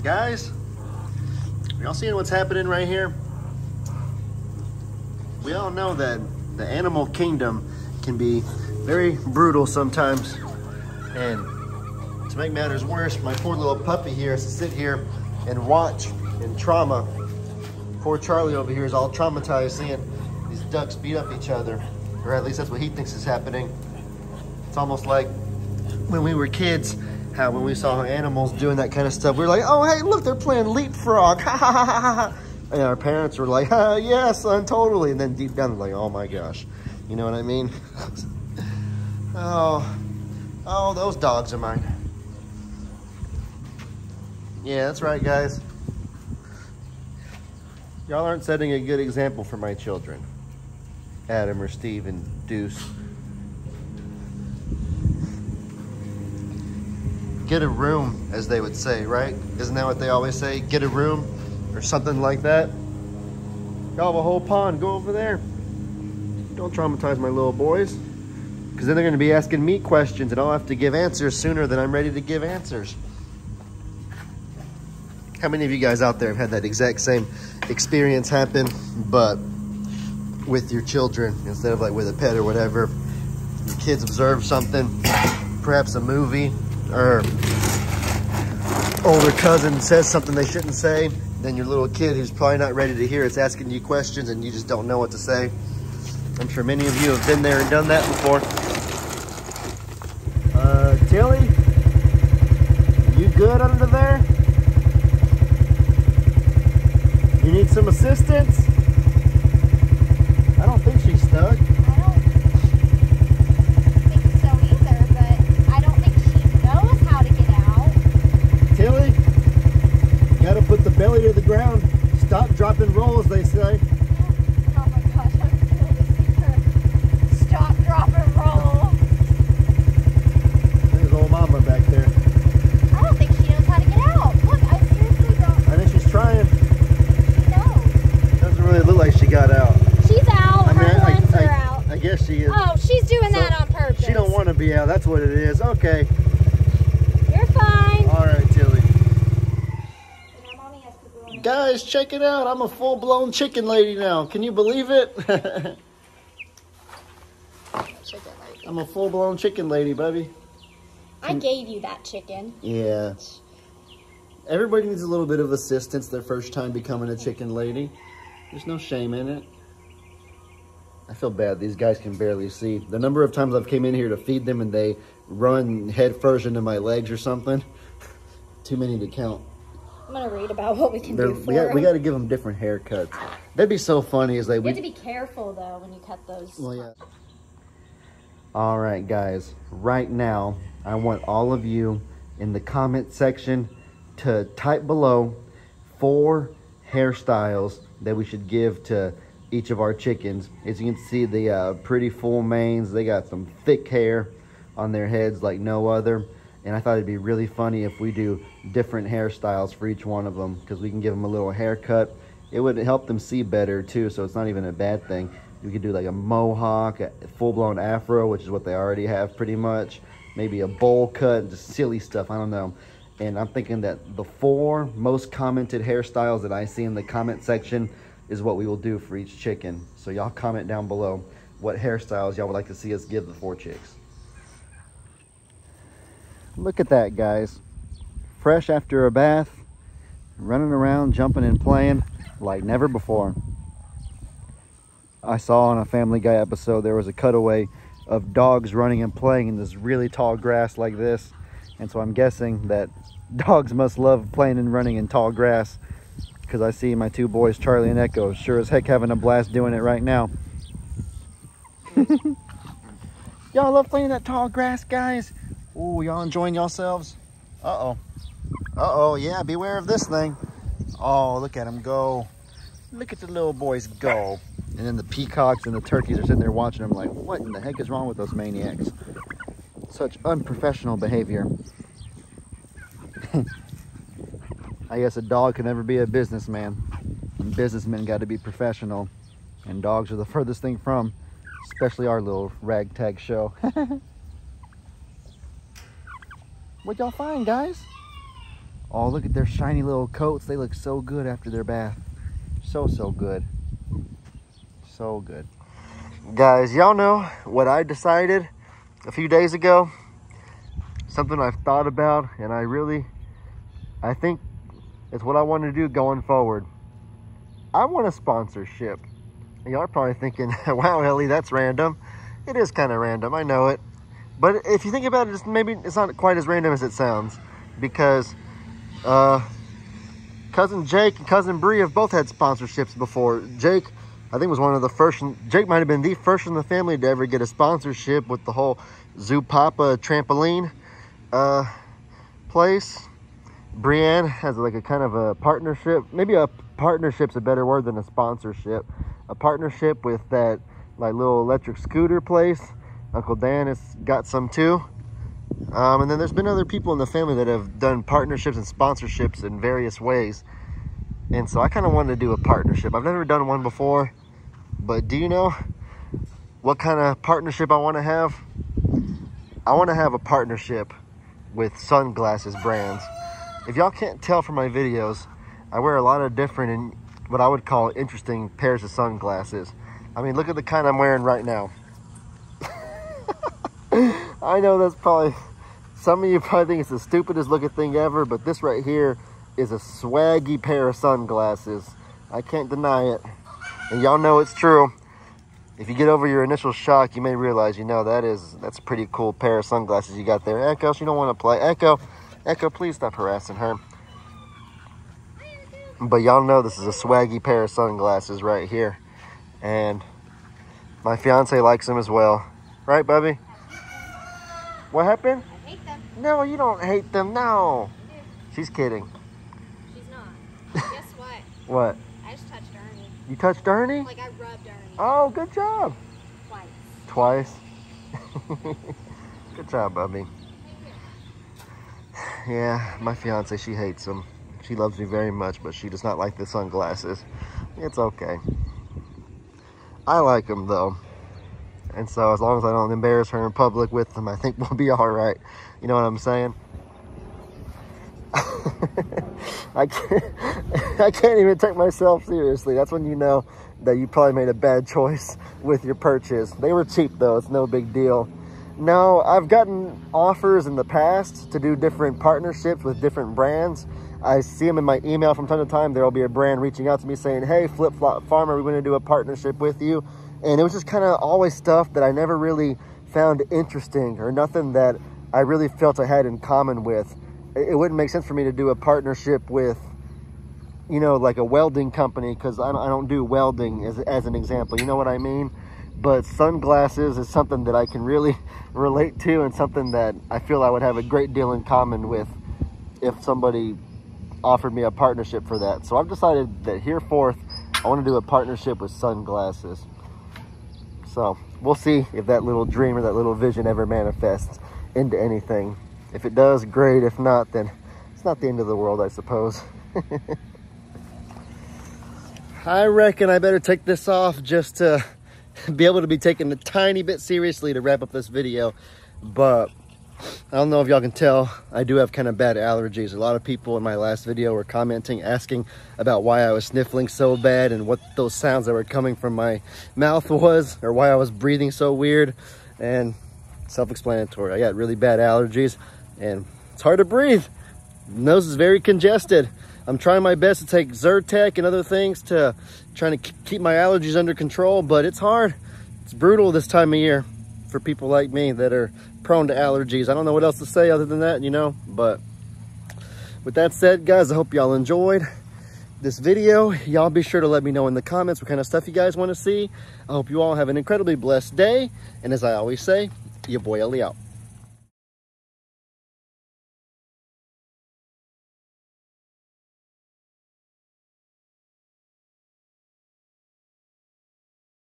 Guys, y'all seeing what's happening right here? We all know that the animal kingdom can be very brutal sometimes. And to make matters worse, my poor little puppy here has to sit here and watch in trauma. Poor Charlie over here is all traumatized seeing these ducks beat up each other. Or at least that's what he thinks is happening. It's almost like when we were kids, how when we saw animals doing that kind of stuff, we were like, oh, hey, look, they're playing leapfrog. and our parents were like, ah, yeah, son, totally. And then deep down, like, oh my gosh. You know what I mean? oh, oh, those dogs are mine. Yeah, that's right, guys. Y'all aren't setting a good example for my children. Adam or Steve and Deuce. Get a room, as they would say, right? Isn't that what they always say? Get a room or something like that. Y'all have a whole pond. Go over there. Don't traumatize my little boys. Because then they're going to be asking me questions and I'll have to give answers sooner than I'm ready to give answers. How many of you guys out there have had that exact same experience happen, but with your children instead of like with a pet or whatever. Your kids observe something, perhaps a movie, or older cousin says something they shouldn't say. Then your little kid who's probably not ready to hear it's asking you questions and you just don't know what to say. I'm sure many of you have been there and done that before. Uh, Tilly, you good under there? You need some assistance? I don't think so either, but I don't think she knows how to get out. Tilly, you gotta put the belly to the ground. Stop, drop, and roll, as they say. Oh my gosh, I'm feeling to see her stop, drop, and roll. There's old mama back there. I don't think she knows how to get out. Look, I seriously don't. I think she's trying. She knows. Doesn't really look like she got out. She's out. I mean, her I, I, I, out. I guess she is. Oh, she's doing So, that on purpose. She don't want to be out. That's what it is. Okay. You're fine. All right, Tilly. Now, Mommy has to go in. Guys, check it out. I'm a full-blown chicken lady now. Can you believe it? I'm a full-blown chicken lady, baby. I gave you that chicken. Yeah. Everybody needs a little bit of assistance their first time becoming a chicken lady. There's no shame in it. I feel bad. These guys can barely see. The number of times I've came in here to feed them and they run head first into my legs or something. Too many to count. I'm gonna read about what we can They're, do for we got, we got to give them different haircuts. That'd be so funny. Is like You we have to be careful though when you cut those. Well, yeah. All right, guys. Right now, I want all of you in the comment section to type below four hairstyles that we should give to each of our chickens. As you can see, the uh, pretty full manes. They got some thick hair on their heads like no other. And I thought it'd be really funny if we do different hairstyles for each one of them because we can give them a little haircut. It would help them see better too, so it's not even a bad thing. We could do like a mohawk, a full-blown afro, which is what they already have pretty much. Maybe a bowl cut, just silly stuff, I don't know. And I'm thinking that the four most commented hairstyles that I see in the comment section is what we will do for each chicken. So y'all comment down below what hairstyles y'all would like to see us give the four chicks. Look at that, guys. Fresh after a bath, running around, jumping and playing like never before. I saw on a Family Guy episode there was a cutaway of dogs running and playing in this really tall grass like this. And so I'm guessing that dogs must love playing and running in tall grass because I see my two boys, Charlie and Echo, sure as heck having a blast doing it right now. y'all love playing that tall grass, guys? Ooh, y'all enjoying yourselves? Uh-oh. Uh-oh, yeah, beware of this thing. Oh, look at him go. Look at the little boys go. And then the peacocks and the turkeys are sitting there watching them like, what in the heck is wrong with those maniacs? Such unprofessional behavior. I guess a dog can never be a businessman. And businessmen got to be professional. And dogs are the furthest thing from, especially our little ragtag show. what y'all find, guys? Oh, look at their shiny little coats. They look so good after their bath. So, so good. So good. Guys, y'all know what I decided a few days ago? Something I've thought about and I really, I think it's what I want to do going forward. I want a sponsorship. Y'all are probably thinking, wow, Ellie, that's random. It is kind of random, I know it. But if you think about it, it's maybe it's not quite as random as it sounds because uh, cousin Jake and cousin Bree have both had sponsorships before. Jake, I think was one of the first, Jake might have been the first in the family to ever get a sponsorship with the whole Zoo Papa trampoline uh, place. Brienne has like a kind of a partnership, maybe a partnership's a better word than a sponsorship. A partnership with that like little electric scooter place. Uncle Dan has got some too. Um, and then there's been other people in the family that have done partnerships and sponsorships in various ways. And so I kind of wanted to do a partnership. I've never done one before, but do you know what kind of partnership I want to have? I want to have a partnership with sunglasses brands. If y'all can't tell from my videos, I wear a lot of different and what I would call interesting pairs of sunglasses. I mean, look at the kind I'm wearing right now. I know that's probably, some of you probably think it's the stupidest looking thing ever, but this right here is a swaggy pair of sunglasses. I can't deny it. And y'all know it's true. If you get over your initial shock, you may realize, you know, that is, that's a pretty cool pair of sunglasses you got there. Echo, you don't want to play. Echo, Echo, please stop harassing her. But y'all know this is a swaggy pair of sunglasses right here. And my fiance likes them as well. Right, Bubby? What happened? I hate them. No, you don't hate them. No. She's kidding. She's not. Guess what? What? I just touched Ernie. You touched Ernie? Like I rubbed Ernie Oh, good job. twice. Twice. good job, Bubby. Yeah, my fiance, she hates them. She loves me very much, but she does not like the sunglasses. It's okay. I like them though. And so as long as I don't embarrass her in public with them, I think we'll be all right. You know what I'm saying? I can't, I can't even take myself seriously. That's when you know that you probably made a bad choice with your purchase. They were cheap though, it's no big deal. Now, I've gotten offers in the past to do different partnerships with different brands. I see them in my email from time to time. There will be a brand reaching out to me saying, hey, Flip Flop Farmer, we want to do a partnership with you. And it was just kind of always stuff that I never really found interesting or nothing that I really felt I had in common with. It wouldn't make sense for me to do a partnership with, you know, like a welding company because I, don't- I don't do welding as, as an example. You know what I mean? But sunglasses is something that I can really relate to and something that I feel I would have a great deal in common with if somebody offered me a partnership for that. So I've decided that hereforth, I want to do a partnership with sunglasses. So we'll see if that little dream or that little vision ever manifests into anything. If it does, great. If not, then it's not the end of the world, I suppose. I reckon I better take this off just to be able to be taken a tiny bit seriously to wrap up this video. But I don't know if y'all can tell, I do have kind of bad allergies. A lot of people in my last video were commenting, asking about why I was sniffling so bad and what those sounds that were coming from my mouth was, or why I was breathing so weird. And self-explanatory, I got really bad allergies and it's hard to breathe. Nose is very congested. I'm trying my best to take Zyrtec and other things to trying to keep my allergies under control, but it's hard. It's brutal this time of year for people like me that are prone to allergies. I don't know what else to say other than that, you know, but with that said, guys, I hope y'all enjoyed this video. Y'all be sure to let me know in the comments what kind of stuff you guys want to see. I hope you all have an incredibly blessed day. And as I always say, your boy Ellie out.